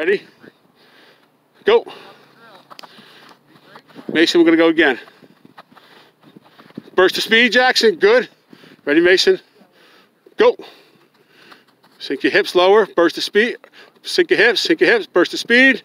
Ready? Go. Mason, we're gonna go again. Burst of speed, Jackson. Good. Ready, Mason? Go. Sink your hips lower. Burst of speed. Sink your hips. Sink your hips. Burst of speed.